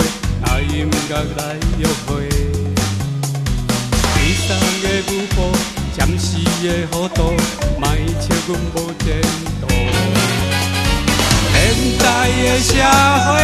来音乐来约会，天上的舞步，潮湿的雨都，莫笑阮无前途。现代的社会。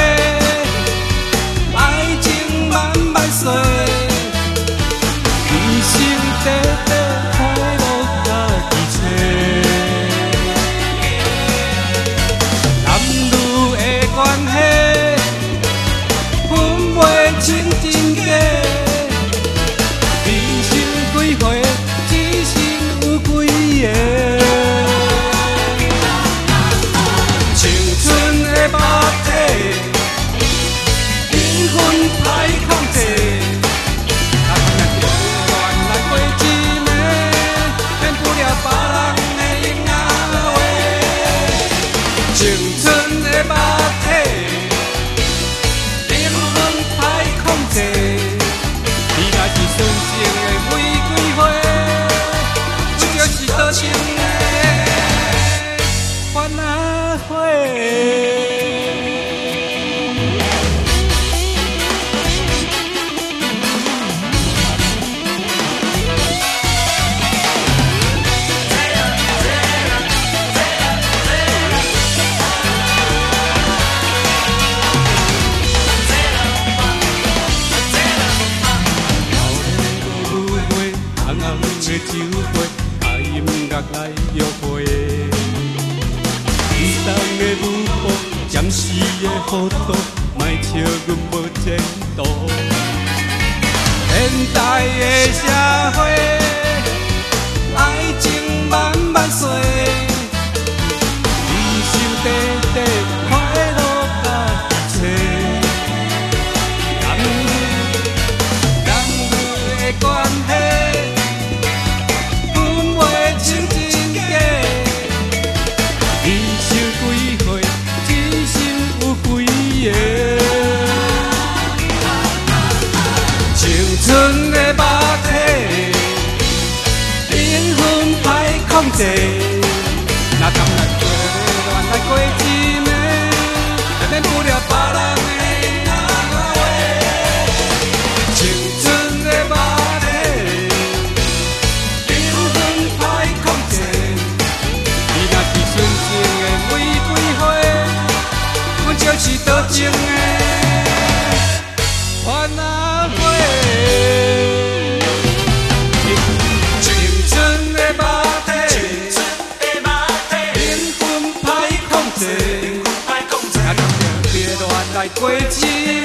的酒杯，把音乐来约会。天上的舞步，暂时的糊涂，莫笑阮无前途。现代的社会，歹控制。若甘来过乱来过一暝，免不了别人的影仔话。青春的肉体，灵魂歹控制。你若是纯情的玫瑰花，阮就是多情的乱来过一